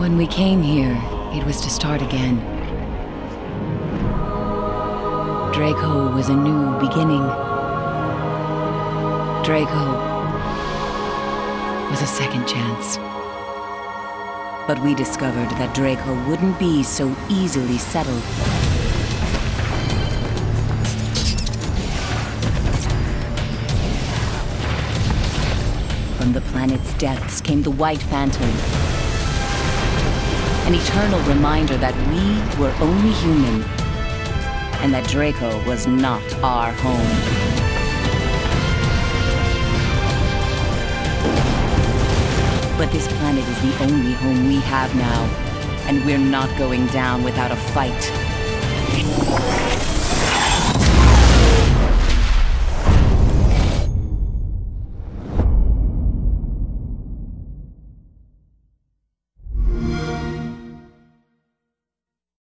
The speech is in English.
When we came here, it was to start again. Draco was a new beginning. Draco was a second chance. But we discovered that Draco wouldn't be so easily settled. From the planet's depths came the White Phantom. An eternal reminder that we were only human, and that Draco was not our home. But this planet is the only home we have now, and we're not going down without a fight.